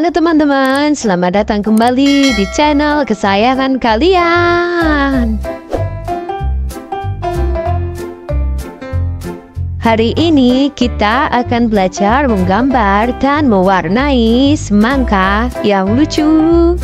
Halo teman-teman, selamat datang kembali di channel kesayangan kalian. Hari ini kita akan belajar menggambar dan mewarnai semangka yang lucu.